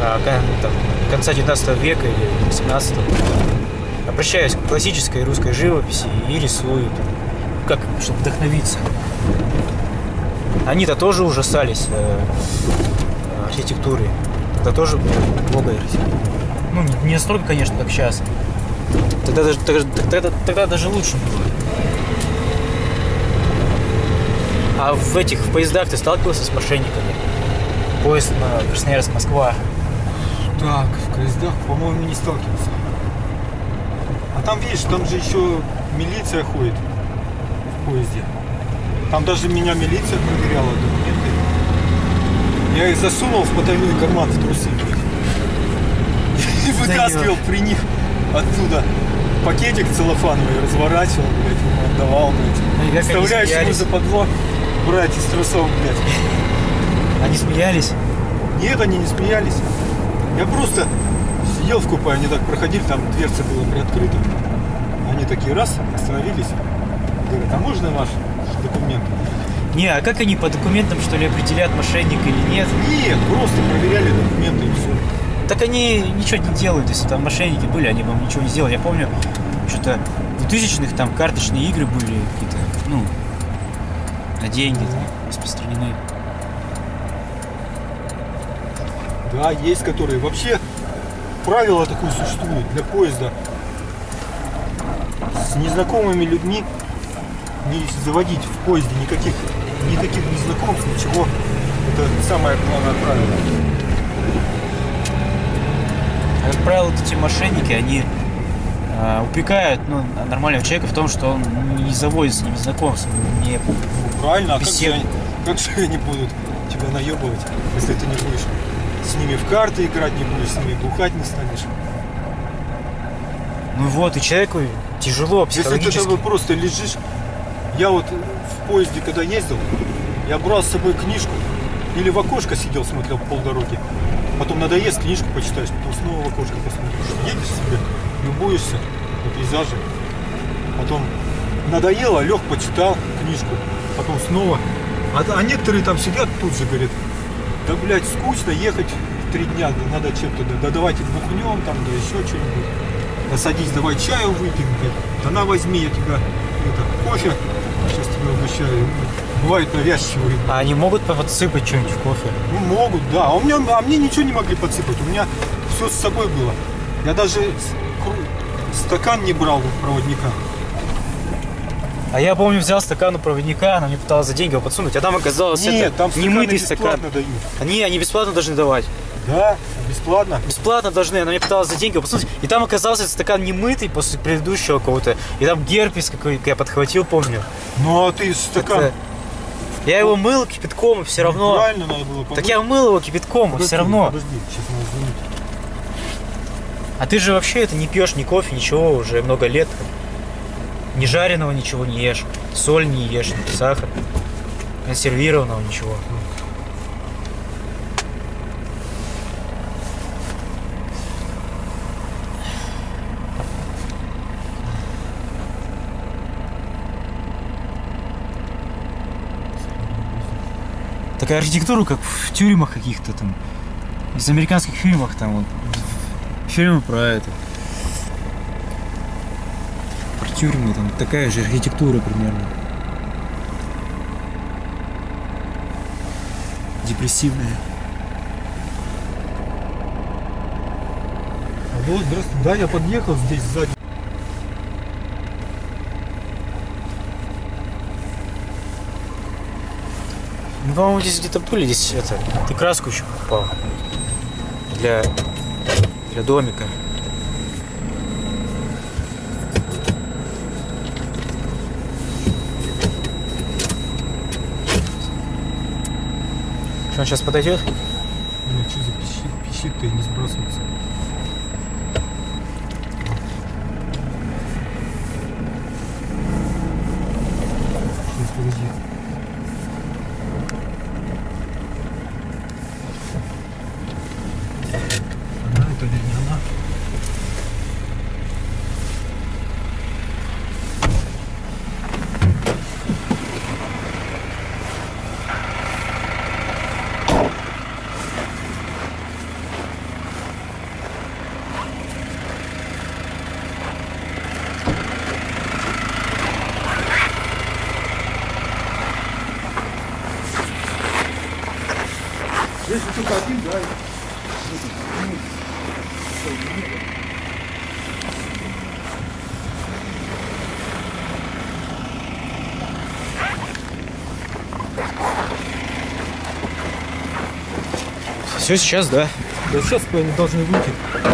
а, там, конца 19 века или 18 обращаюсь к классической русской живописи и рисую, там, как, чтобы вдохновиться. Они-то тоже ужасались э, архитектуре. Тогда тоже было много архитектуры. Ну, не, не настолько, конечно, как сейчас. Тогда даже, тогда, тогда- тогда даже лучше было. А в этих в поездах ты сталкивался с мошенниками? Поезд на Красноярск-Москва. Так, в поездах, по-моему, не сталкивался. Там, видишь, там же еще милиция ходит в поезде. Там даже меня милиция проверяла документы. Я их засунул в потайной карман в трусы. И вытаскивал при них оттуда пакетик целлофановый, разворачивал, блядь, ему отдавал, Ну блядь. они Представляешь, ему западло брать из трусов, блядь. Они смеялись. Нет, они не смеялись. Я просто сидел в купе, они так проходили, там дверца была приоткрыта. Они такие раз, остановились. Говорят, а можно ваш документ? Не, а как они по документам, что ли, определят, мошенник или нет? Нет, просто проверяли документы и все. Так они ничего не делают, если там мошенники были, они вам ничего не сделали. Я помню, что-то 2000-х там карточные игры были какие-то, ну, на деньги там, распространены. Да, есть которые. Вообще, правило такое существует для поезда. С незнакомыми людьми не заводить в поезде никаких, никаких незнакомств, ничего. Это самое главное правило. Как правило, вот эти мошенники, они а, упрекают ну, нормального человека в том, что он не заводит с ними знакомств, не Правильно, а как же Бесед- они, Как же они будут тебя наебывать, если ты не будешь с ними в карты играть, не будешь с ними бухать не станешь. Ну вот, и человеку тяжело Если ты психологически. тобой просто лежишь, я вот в поезде, когда ездил, я брал с собой книжку или в окошко сидел, смотрел полдороги. Потом надоест, книжку почитаешь, потом снова в окошко посмотришь. Едешь себе, любуешься на пейзажи. Потом надоело, лег, почитал книжку. Потом снова. А, а некоторые там сидят тут же, говорят, да, блядь, скучно ехать три дня, да надо чем-то, да, да давайте бухнем там, да еще что-нибудь. Да садись, давай чаю выпьем, блядь. Да на возьми, я тебя это, кофе, сейчас тебе угощаю. Бывает навязчивые. А они могут подсыпать что-нибудь в кофе? Ну, могут, да. А, у меня, а мне ничего не могли подсыпать. У меня все с собой было. Я даже стакан не брал у проводника. А я помню, взял стакан у проводника, она мне пыталась за деньги его подсунуть, а там оказалось Нет, это там не стаканы мытый стакан. бесплатно дают. Они, они бесплатно должны давать. Да, бесплатно. Бесплатно должны, она мне пыталась за деньги его подсунуть. И там оказался этот стакан не мытый после предыдущего кого-то. И там герпес какой-то я подхватил, помню. Ну а ты стакан. Это- Я его мыл кипятком, и все равно. Правильно надо было Так помыть. я мыл его кипятком, и Подожди, все равно. Подожди, сейчас надо звонить. А ты же вообще это не пьешь ни кофе, ничего уже много лет. Ни жареного ничего не ешь, соль не ешь, ни сахар, консервированного ничего. Такая архитектура, как в тюрьмах каких-то там, из американских фильмов там вот, фильмы про это. Тюрьмы, там такая же архитектура примерно. Депрессивная. Алло, здравствуйте. Да, я подъехал здесь сзади. Ну, по-моему, здесь где-то были, здесь это, ты краску еще покупал. Для, для домика. Что, он сейчас подойдет? Блин, что за пищит? Пищит-то и не сбрасывается. Сейчас, подожди. Она это или не она? Если только один, да. Все сейчас, да. Да сейчас они должны выйти.